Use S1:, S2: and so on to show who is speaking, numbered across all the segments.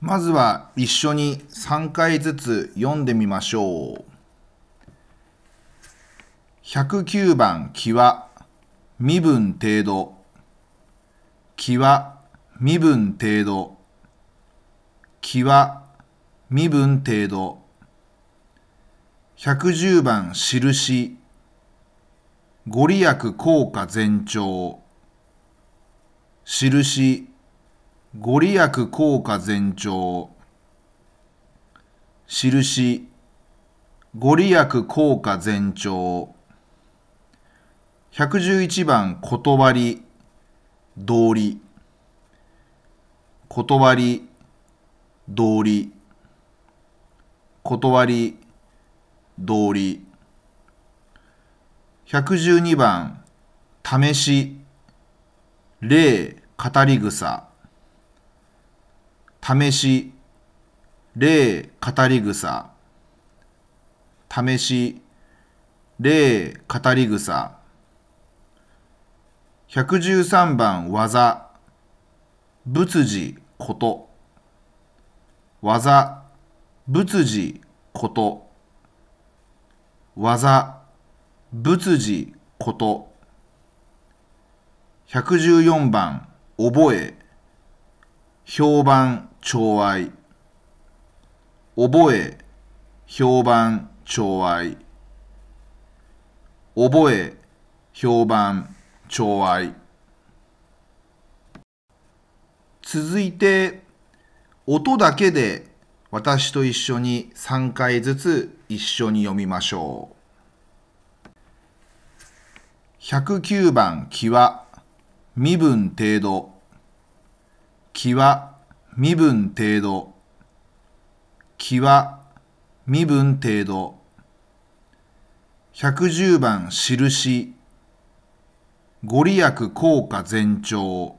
S1: まずは一緒に3回ずつ読んでみましょう。109番気は身分程度。気は身分程度。気は身分程度。110番印。ご利益効果前兆印。ご利益効果前兆印。ご利益効果前兆111番断り。道理。断り。道理。断り。道理。112番。試し。例語り草。試し例語り草。試し例語り草。113番技。仏事こと。技。仏事こと。技。仏事こと。114番覚え。評判。寵愛。覚え評判寵愛。覚え評判寵愛。続いて音だけで私と一緒に3回ずつ一緒に読みましょう。109番気は身分程度。気は身分程度。気は身分程度。110番印。ご利益効果前兆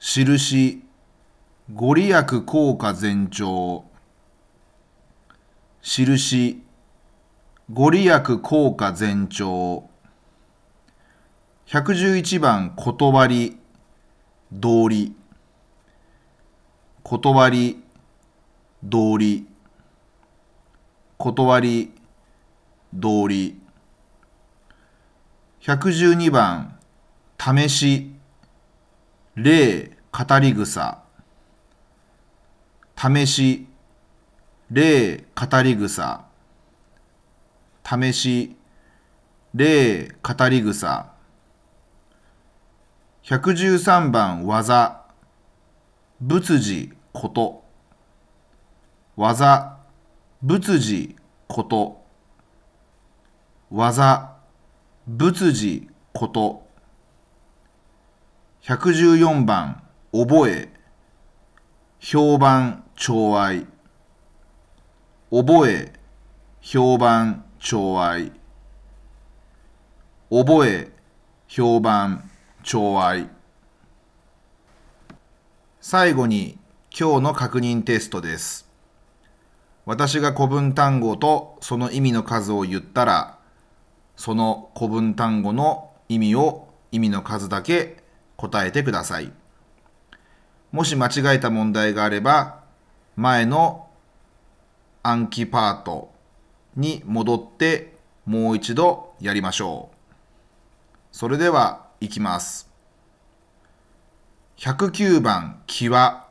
S1: 印。ご利益効果前兆印。ご利益効果前兆111番断り。道理。断り道理。断り道理。112番試し。例語り草。試し。例語り草。試し。例語り草。113番技。仏事。こと。技仏事こと。技仏事こと。114番覚え。評判寵愛。覚え。評判寵愛。覚え。評判寵愛。最後に今日の確認テストです。私が古文単語とその意味の数を言ったらその古文単語の意味を意味の数だけ答えてください。もし間違えた問題があれば前の暗記パートに戻ってもう一度やりましょう。それではいきます。109番「気は」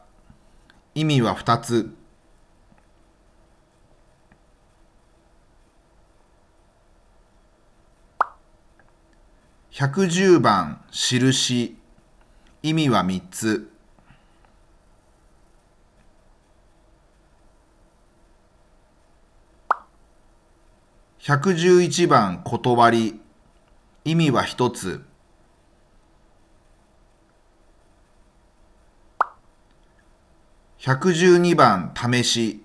S1: 意味は2つ。110番「印」意味は3つ。111番「断り」意味は1つ。112番「試し」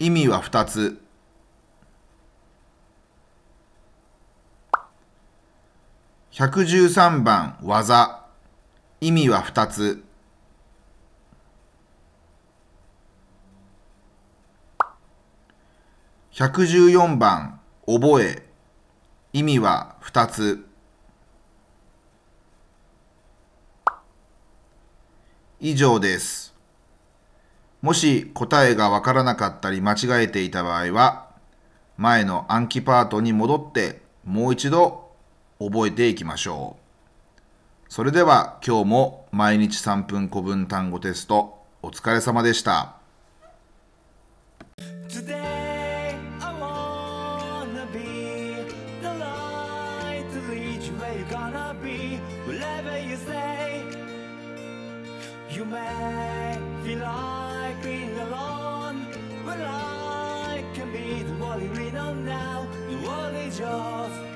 S1: 意味は2つ。113番「技」意味は2つ。114番「覚え」意味は2つ。以上です。
S2: もし答えがわからなかったり間違えていた場合は、前の暗記パートに戻ってもう一度覚えていきましょう。それでは今日も毎日3分古文単語テストお疲れ様でした。Today, I wanna be worry, we know now, the world is yours.